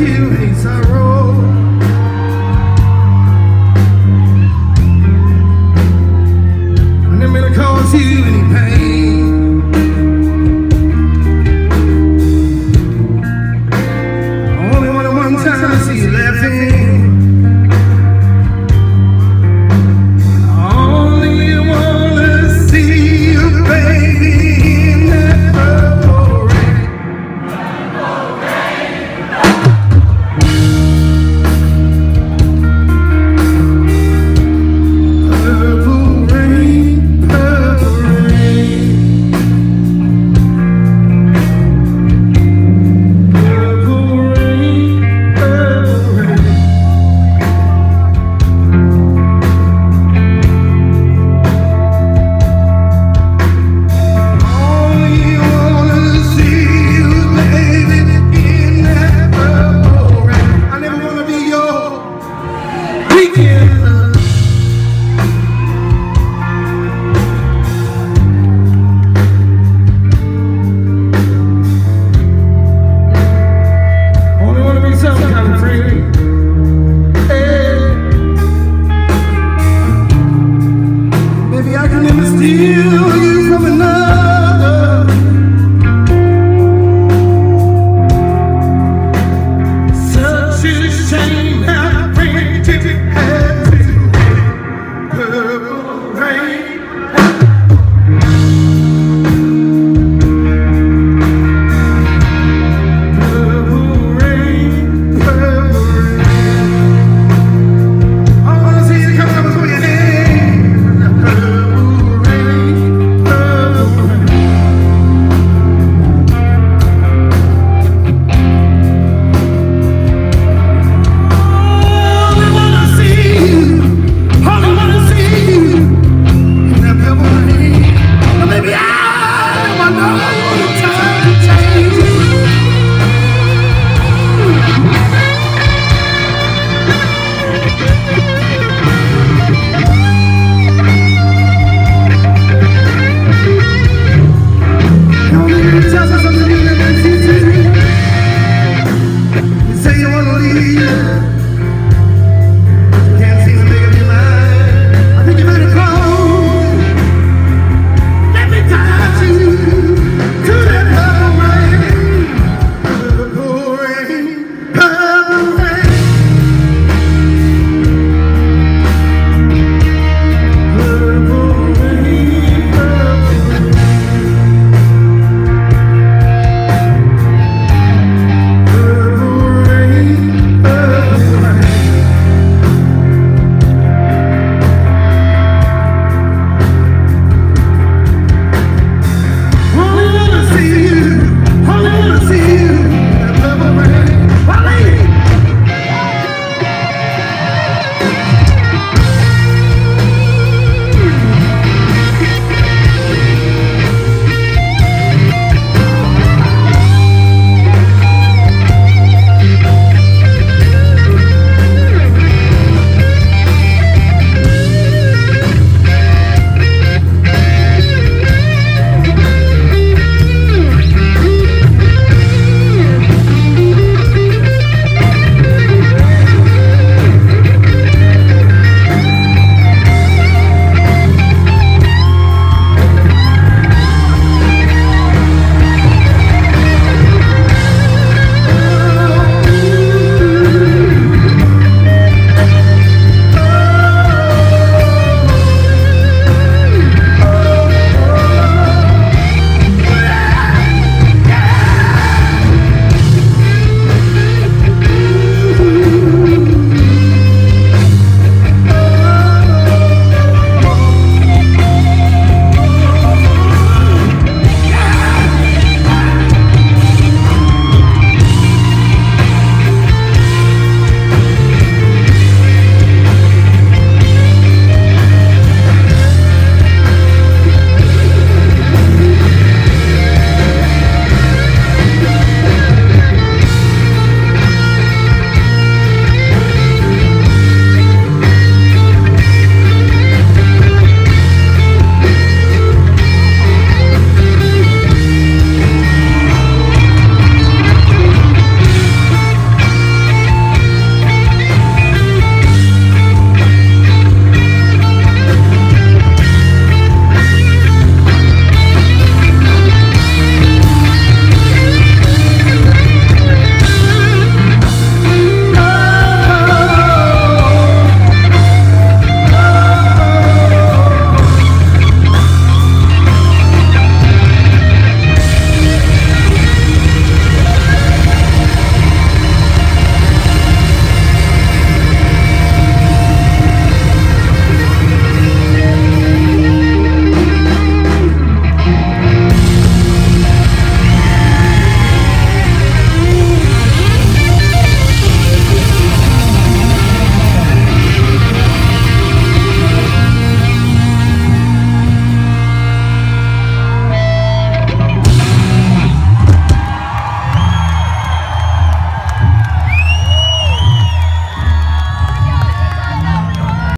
you in sorrow.